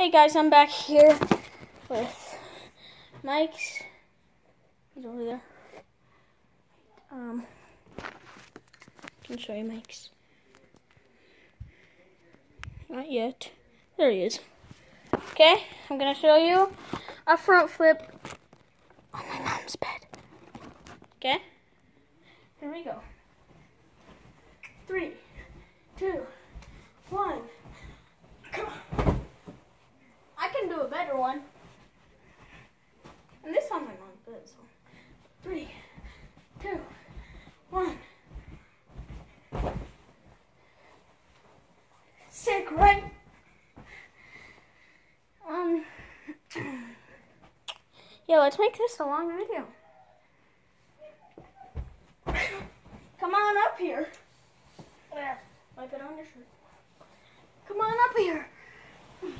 Hey guys, I'm back here with Mike's. He's over there. Um, can show you Mike's. Not yet. There he is. Okay, I'm gonna show you a front flip on my mom's bed. Okay, here we go. Three, two, one. Come on. I can do a better one. And this on my mom's bed, so. Three, two, one. Sick, right? Um. Yeah, let's make this a long video. Come on up here. There. Wipe it on your shirt. Come on up here. Okay.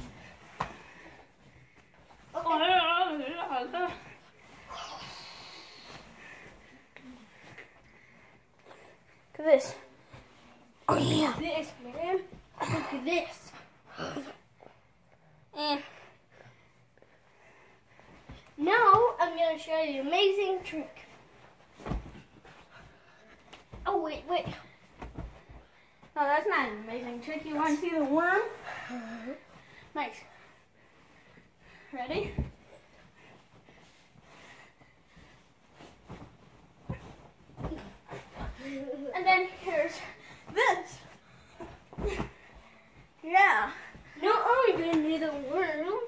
Look at this. Oh yeah. This man, look at this. And Now I'm gonna show you an amazing trick. Oh wait, wait. no, that's not an amazing trick. You want to see the worm? Nice. Ready? And then here's this. Yeah. No, I'm gonna do the worm.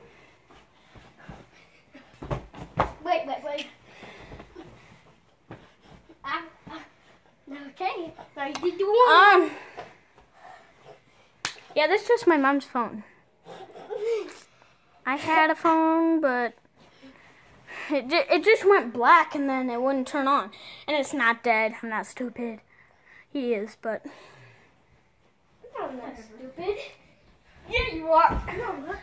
Okay, I did the worm. Um. Yeah, this is just my mom's phone. I had a phone, but it, ju- it just went black and then it wouldn't turn on. And it's not dead. I'm not stupid. He is, but I'm not stupid. yeah, you are. No.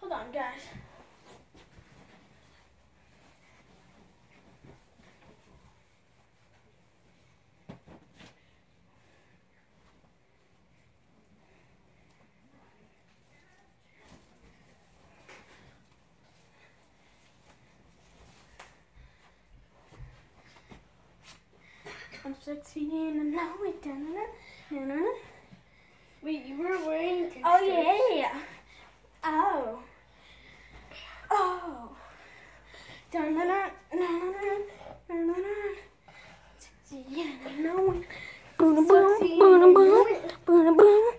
Hold on, guys. Succeeding and now we done it. Wait, you were wearing. Oh yeah. Oh. Oh. Dun dun dun dun dun dun Yeah, no one. Boom boom boom boom boom boom.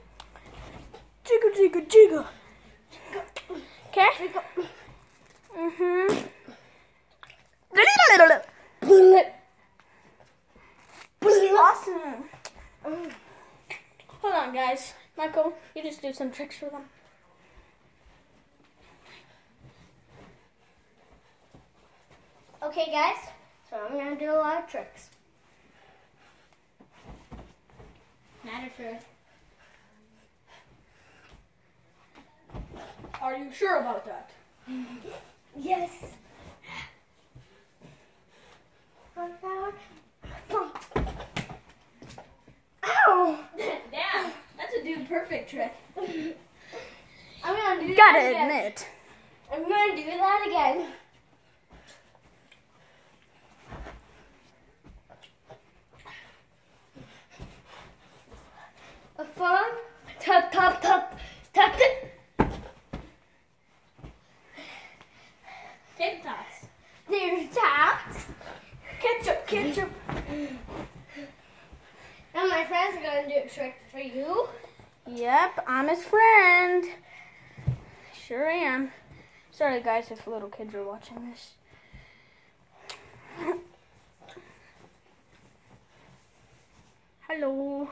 Jigga jigga jigga. Okay. Mhm. Bullet. Bullet. Awesome. Hold on, guys. Michael, you just do some tricks for them. Okay, guys. So I'm gonna do a lot of tricks. Not a trick. Are you sure about that? Yes. Ow! Damn, that's a dude perfect trick. I'm gonna do Gotta that again. admit. I'm gonna do that again. A fun tap tap tap tap tap. TikToks. There's taps. Ketchup, ketchup. Now my friends are gonna do a trick for you. Yep, I'm his friend. Sure am. Sorry, guys, if little kids are watching this. Hello.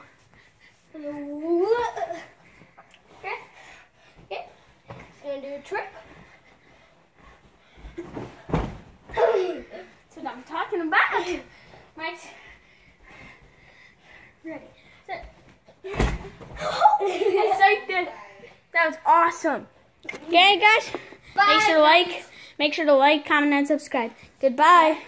Hello. Okay. Okay. Gonna do a trick. That's what I'm talking about. Mike's ready. Set. I psyched it. That was awesome. Okay, guys. Bye. Make sure to like, make sure to like, comment, and subscribe. Goodbye.